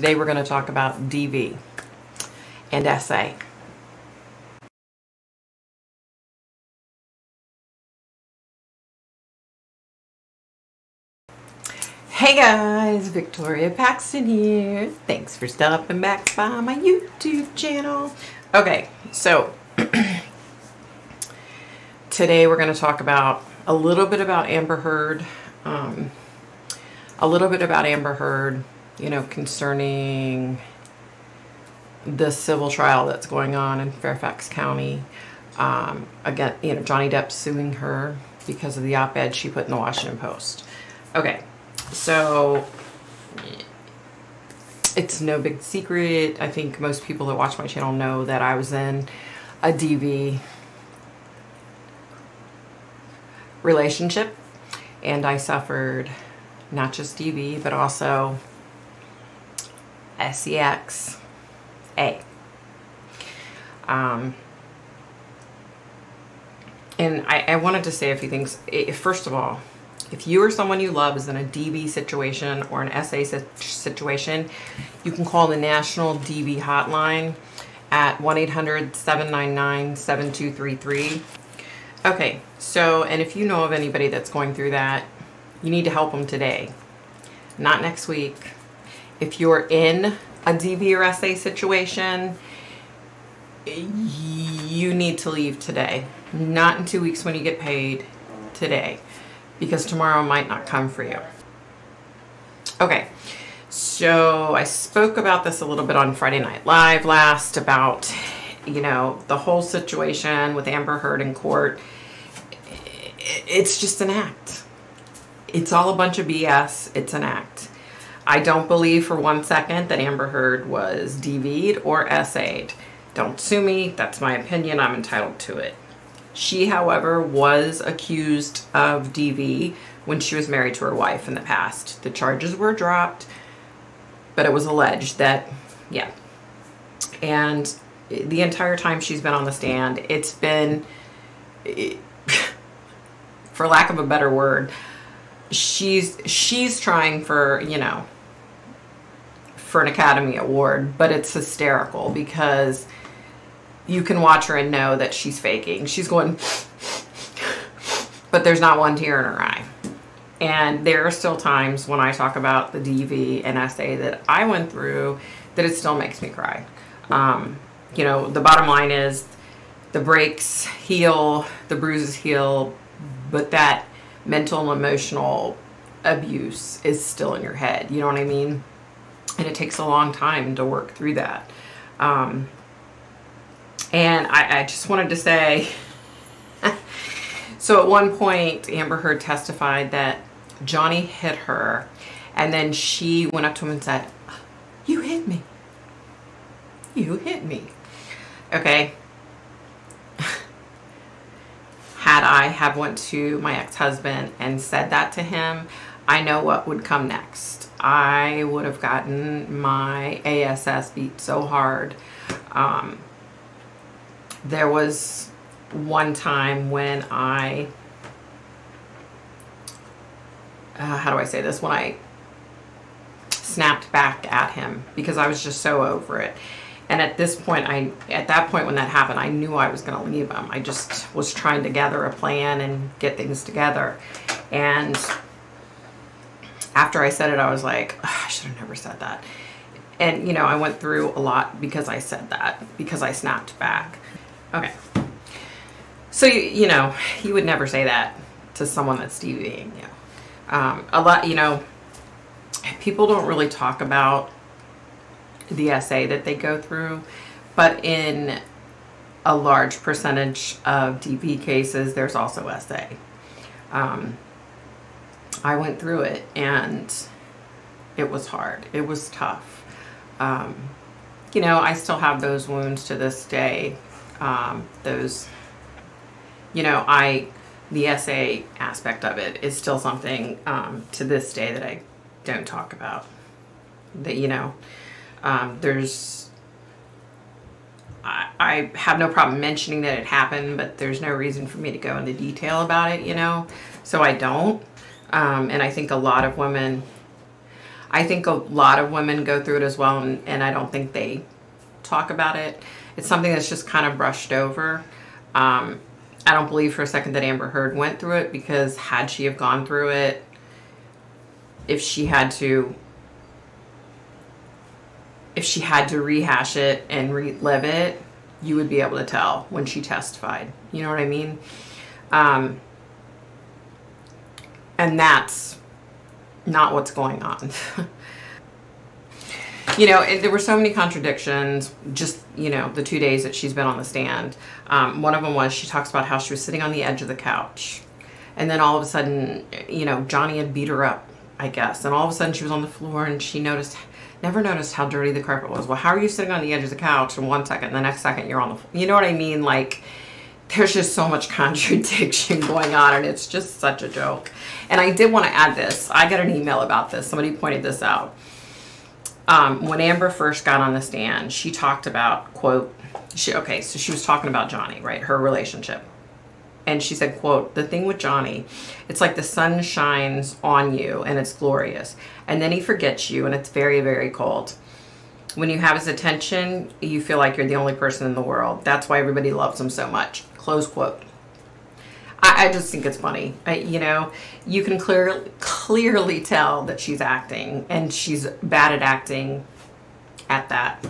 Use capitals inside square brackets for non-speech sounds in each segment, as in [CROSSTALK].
Today we're going to talk about DV and SA. Hey guys, Victoria Paxton here. Thanks for stopping back by my YouTube channel. Okay, so [CLEARS THROAT] today we're going to talk about a little bit about Amber Heard, um, a little bit about Amber Heard, you know, concerning the civil trial that's going on in Fairfax County. Um, again, you know, Johnny Depp suing her because of the op-ed she put in the Washington Post. Okay, so it's no big secret. I think most people that watch my channel know that I was in a DV relationship and I suffered not just DV but also SEX A. Um, and I, I wanted to say a few things. First of all, if you or someone you love is in a DV situation or an SA situation, you can call the National DV Hotline at 1-800-799-7233. Okay, so, and if you know of anybody that's going through that, you need to help them today, not next week. If you're in a DV or SA situation, you need to leave today. Not in two weeks when you get paid, today because tomorrow might not come for you. Okay, so I spoke about this a little bit on Friday Night Live last about, you know, the whole situation with Amber Heard in court. It's just an act. It's all a bunch of BS. It's an act. I don't believe for one second that Amber Heard was DV'd or SA'd. Don't sue me. That's my opinion. I'm entitled to it. She, however, was accused of DV when she was married to her wife in the past. The charges were dropped, but it was alleged that, yeah. And the entire time she's been on the stand, it's been, [LAUGHS] for lack of a better word, she's she's trying for, you know, for an Academy Award, but it's hysterical because you can watch her and know that she's faking. She's going, but there's not one tear in her eye. And there are still times when I talk about the DV and SA that I went through that it still makes me cry. Um, you know, the bottom line is the breaks heal, the bruises heal, but that mental and emotional abuse is still in your head. You know what I mean? And it takes a long time to work through that. Um, and I, I just wanted to say, [LAUGHS] so at one point, Amber Heard testified that Johnny hit her. And then she went up to him and said, you hit me. You hit me. Okay. [LAUGHS] Had I have went to my ex-husband and said that to him, I know what would come next. I would have gotten my ASS beat so hard. Um, there was one time when I, uh, how do I say this, when I snapped back at him because I was just so over it. And at this point, I at that point when that happened, I knew I was going to leave him. I just was trying to gather a plan and get things together. And after I said it, I was like, I should have never said that. And, you know, I went through a lot because I said that, because I snapped back. Okay. So, you, you know, you would never say that to someone that's DVing you. Um, a lot, you know, people don't really talk about the SA that they go through, but in a large percentage of DV cases, there's also SA. Um, I went through it and it was hard. It was tough. Um, you know, I still have those wounds to this day um, those, you know, I, the SA aspect of it is still something um, to this day that I don't talk about. That, you know, um, there's, I, I have no problem mentioning that it happened, but there's no reason for me to go into detail about it, you know, so I don't. Um, and I think a lot of women, I think a lot of women go through it as well, and, and I don't think they talk about it. It's something that's just kind of brushed over. Um, I don't believe for a second that Amber Heard went through it because had she have gone through it, if she had to if she had to rehash it and relive it, you would be able to tell when she testified. You know what I mean? Um, and that's not what's going on. [LAUGHS] you know, it, there were so many contradictions just, you know, the two days that she's been on the stand. Um, one of them was she talks about how she was sitting on the edge of the couch. And then all of a sudden, you know, Johnny had beat her up, I guess. And all of a sudden she was on the floor and she noticed, never noticed how dirty the carpet was. Well, how are you sitting on the edge of the couch in one second, the next second you're on the floor? You know what I mean? Like, there's just so much [LAUGHS] contradiction going on and it's just such a joke. And I did want to add this. I got an email about this. Somebody pointed this out. Um, when Amber first got on the stand, she talked about, quote, she, okay, so she was talking about Johnny, right? Her relationship. And she said, quote, the thing with Johnny, it's like the sun shines on you and it's glorious. And then he forgets you and it's very, very cold. When you have his attention, you feel like you're the only person in the world. That's why everybody loves him so much. Close quote. I, I just think it's funny. I, you know, you can clear, clearly tell that she's acting and she's bad at acting at that.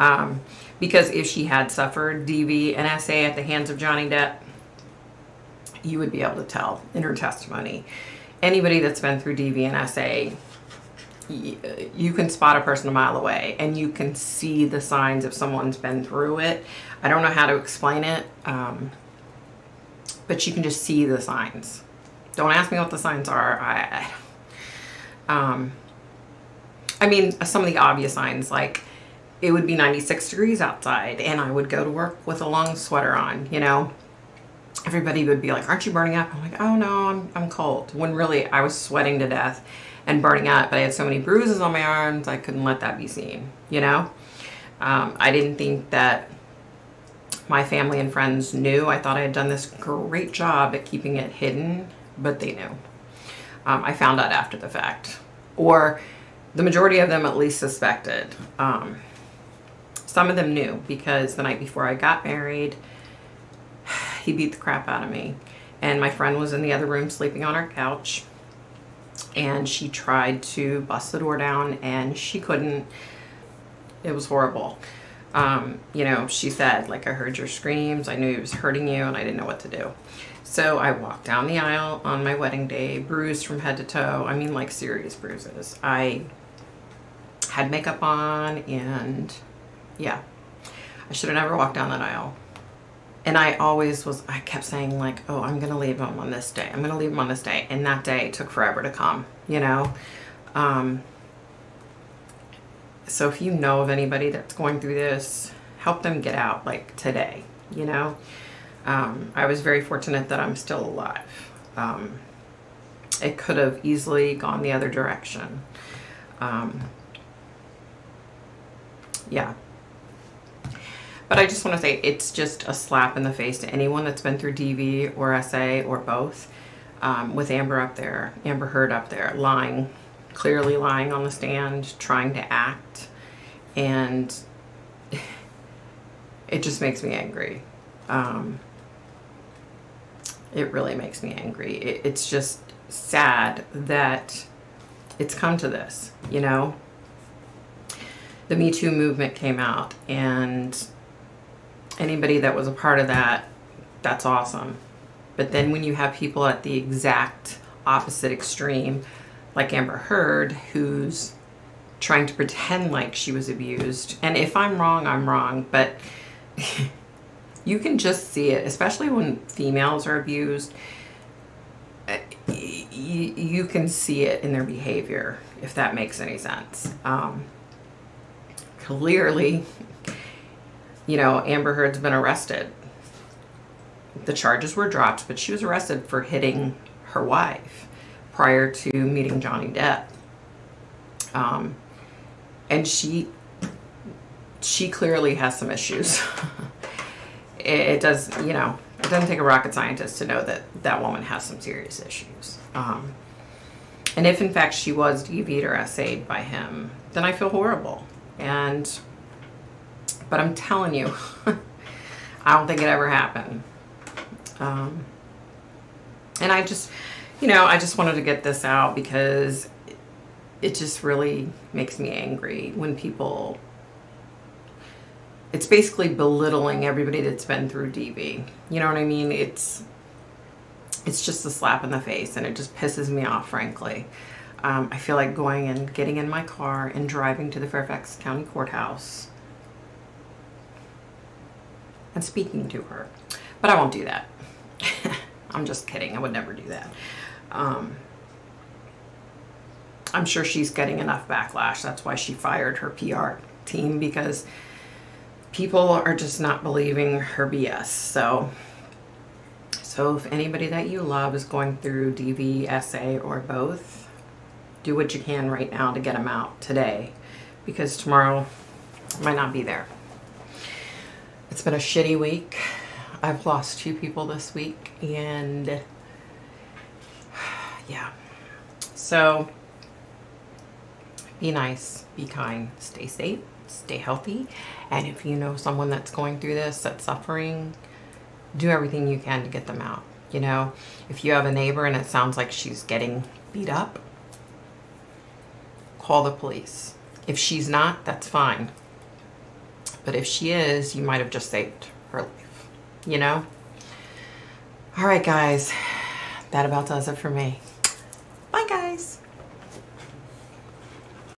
um, because if she had suffered DV and SA at the hands of Johnny Depp, you would be able to tell in her testimony. Anybody that's been through DV and SA, you can spot a person a mile away and you can see the signs if someone's been through it. I don't know how to explain it. Um, but you can just see the signs. Don't ask me what the signs are. I, um, I mean, some of the obvious signs, like it would be 96 degrees outside and I would go to work with a long sweater on, you know. Everybody would be like, aren't you burning up? I'm like, oh no, I'm, I'm cold. When really I was sweating to death and burning out, but I had so many bruises on my arms, I couldn't let that be seen, you know. Um, I didn't think that my family and friends knew. I thought I had done this great job at keeping it hidden, but they knew. Um, I found out after the fact. Or the majority of them at least suspected. Um, some of them knew because the night before I got married, [SIGHS] he beat the crap out of me. And my friend was in the other room sleeping on our couch. And she tried to bust the door down and she couldn't. It was horrible um, you know, she said, like, I heard your screams. I knew he was hurting you and I didn't know what to do. So I walked down the aisle on my wedding day, bruised from head to toe. I mean, like, serious bruises. I had makeup on and yeah, I should have never walked down that aisle. And I always was, I kept saying like, oh, I'm going to leave him on this day. I'm going to leave him on this day. And that day took forever to come, you know? Um, so if you know of anybody that's going through this, help them get out like today, you know? Um, I was very fortunate that I'm still alive. Um, it could have easily gone the other direction. Um, yeah. But I just want to say it's just a slap in the face to anyone that's been through DV or SA or both. Um, with Amber up there, Amber Heard up there, lying clearly lying on the stand, trying to act, and [LAUGHS] it just makes me angry. Um, it really makes me angry. It, it's just sad that it's come to this, you know? The Me Too movement came out, and anybody that was a part of that, that's awesome. But then when you have people at the exact opposite extreme, like Amber Heard, who's trying to pretend like she was abused. And if I'm wrong, I'm wrong, but [LAUGHS] you can just see it, especially when females are abused. Uh, you, you can see it in their behavior, if that makes any sense. Um, clearly, you know, Amber Heard's been arrested. The charges were dropped, but she was arrested for hitting her wife prior to meeting Johnny Depp. Um, and she, she clearly has some issues. [LAUGHS] it, it, does, you know, it doesn't take a rocket scientist to know that that woman has some serious issues. Um, And if in fact she was DV'd or SA'd by him, then I feel horrible. And, but I'm telling you, [LAUGHS] I don't think it ever happened. Um, and I just, you know, I just wanted to get this out because it just really makes me angry when people it's basically belittling everybody that's been through DV. You know what I mean? It's it's just a slap in the face and it just pisses me off, frankly. Um, I feel like going and getting in my car and driving to the Fairfax County Courthouse and speaking to her. But I won't do that. [LAUGHS] I'm just kidding. I would never do that. Um, I'm sure she's getting enough backlash. That's why she fired her PR team because people are just not believing her BS. So, so if anybody that you love is going through DV, SA, or both, do what you can right now to get them out today because tomorrow might not be there. It's been a shitty week. I've lost two people this week and [SIGHS] yeah. So be nice, be kind, stay safe, stay healthy. And if you know someone that's going through this, that's suffering, do everything you can to get them out. You know, if you have a neighbor and it sounds like she's getting beat up, call the police. If she's not, that's fine. But if she is, you might have just saved her life, you know? All right, guys, that about does it for me. Bye, guys.